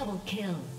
Double kill.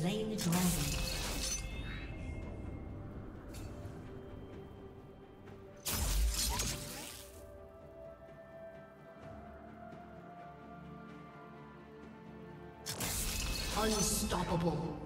Slain the dragon. Unstoppable.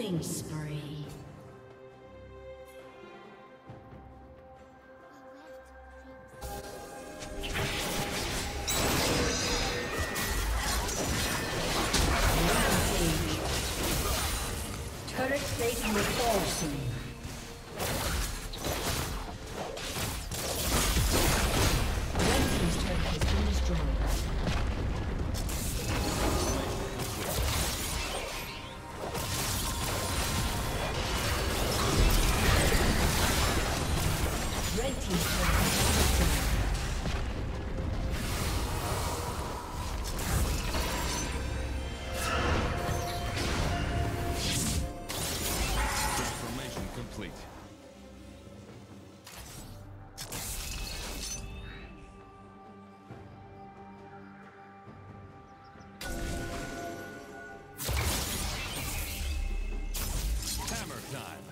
Killing spree. A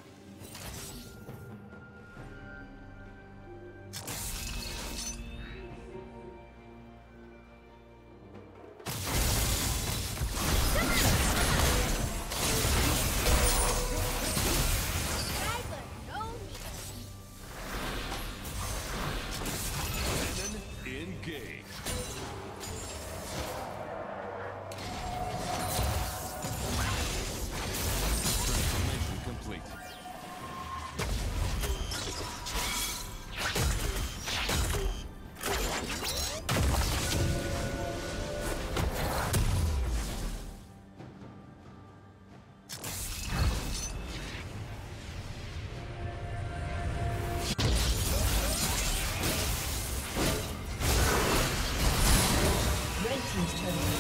summoner has